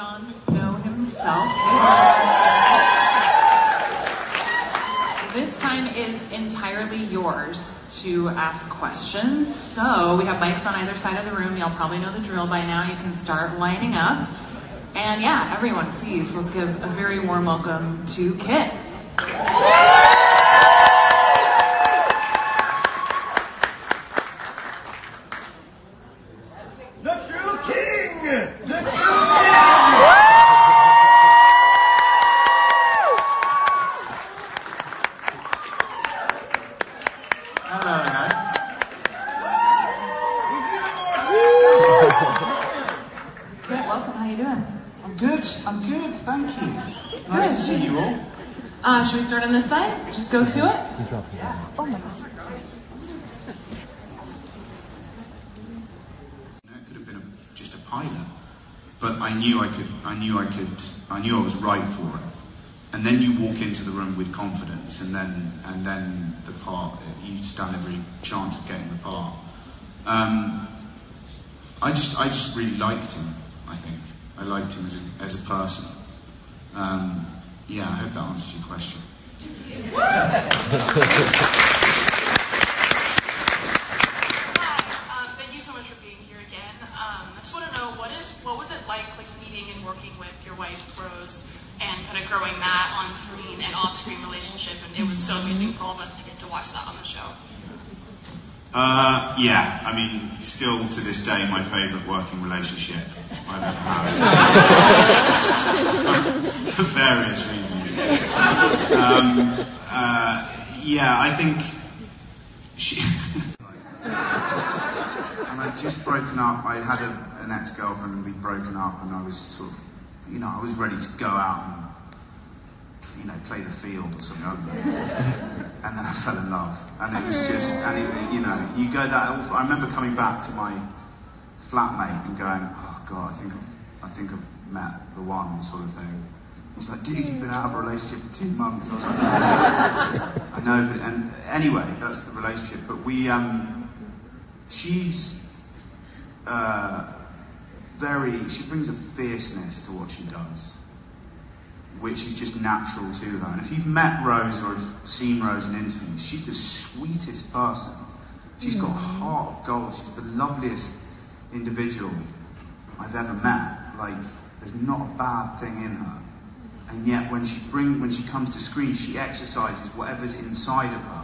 Jon Snow himself. This time is entirely yours to ask questions. So we have mics on either side of the room. Y'all probably know the drill by now. You can start lining up. And yeah, everyone, please, let's give a very warm welcome to Kit. The true king! The true king! Hello, guys. Kit, welcome. How you doing? I'm good. I'm good. Thank you. Nice to see you all. Uh, should we start on this side? Just go to it. You know, it could have been a, just a pilot, but I knew I could. I knew I could. I knew I was right for it. And then you walk into the room with confidence, and then and then the part you stand every chance of getting the part. Um, I just I just really liked him. I think I liked him as a as a person. Um, yeah, I hope that answers your question. Um, thank you so much for being here again. Um, I just want to know what what was it like like meeting and working with your wife Rose growing that on screen and off screen relationship and it was so amazing for all of us to get to watch that on the show. Uh, yeah, I mean, still to this day, my favourite working relationship I've ever had. For various reasons. Um, uh, yeah, I think she. and I'd just broken up. I had a, an ex-girlfriend and we'd broken up, and I was sort of, you know, I was ready to go out and you know, play the field or something. and then I fell in love, and it was just, and it, you know, you go that. I remember coming back to my flatmate and going, oh god, I think I've, I think I've met the one, sort of thing. He's like, dude, you've been out of a relationship for two months. I was like, I know, but and anyway, that's the relationship. But we, um, she's uh, very, she brings a fierceness to what she does which is just natural to her. And if you've met Rose or seen Rose in interviews, she's the sweetest person. She's got a heart of gold. She's the loveliest individual I've ever met. Like, there's not a bad thing in her. And yet, when she bring, when she comes to screen, she exercises whatever's inside of her